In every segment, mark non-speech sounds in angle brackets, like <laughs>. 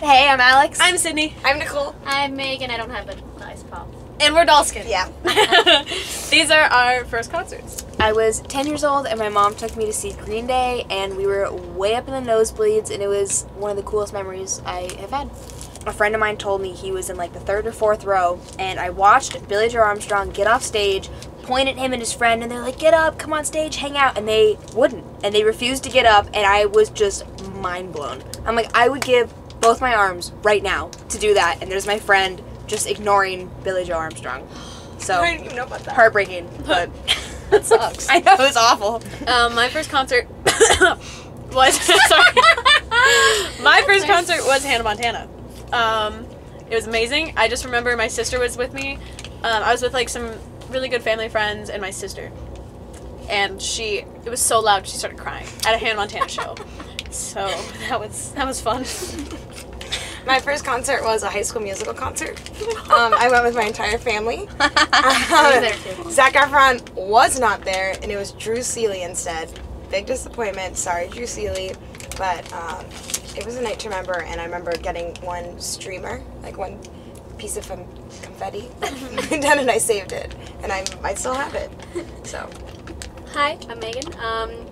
Hey, I'm Alex. I'm Sydney. I'm Nicole. I'm Meghan. I don't have a nice pop. And we're Doll Skin. Yeah. <laughs> These are our first concerts. I was 10 years old and my mom took me to see Green Day and we were way up in the nosebleeds and it was one of the coolest memories I have had. A friend of mine told me he was in like the third or fourth row and I watched Billie Joe Armstrong get off stage, point at him and his friend and they're like, get up, come on stage, hang out. And they wouldn't. And they refused to get up and I was just mind blown. I'm like, I would give both my arms right now to do that. And there's my friend just ignoring Billie Joe Armstrong. So I didn't even know about that. heartbreaking, <laughs> but That sucks. <laughs> I know it was awful. Um, my first concert <laughs> was sorry. my first concert was Hannah Montana. Um, it was amazing. I just remember my sister was with me. Um, I was with like some really good family friends and my sister, and she it was so loud she started crying at a Hannah Montana show. So that was that was fun. My first concert was a high school musical concert. Um, I went with my entire family. I was. Zac Efron was not there, and it was Drew Seeley instead. Big disappointment. Sorry, Drew Seeley. But um, it was a night to remember, and I remember getting one streamer, like one piece of um, confetti, done, <laughs> <laughs> and I saved it, and I I still have it. So Hi, I'm Meghan. Um,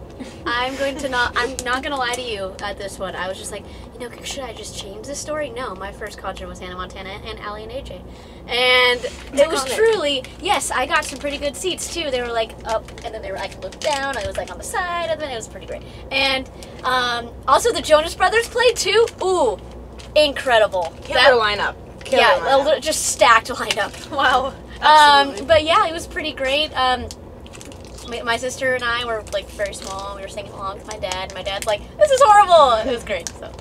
I'm going to not. I'm not going to lie to you at this one. I was just like, you know, should I just change the story? No, my first concert was Hannah Montana and Aly and AJ, and it was truly yes. I got some pretty good seats too. They were like up, and then they were. I could look down. I was like on the side, and then it was pretty great. And um, also the Jonas Brothers played too. Ooh, incredible. killer lineup. Killer yeah, a lineup. little, just stacked lineup. Wow. Um, Absolutely. but yeah, it was pretty great. Um, my, my sister and I were like very small. We were singing along with my dad. And My dad's like, "This is horrible." It was great. So.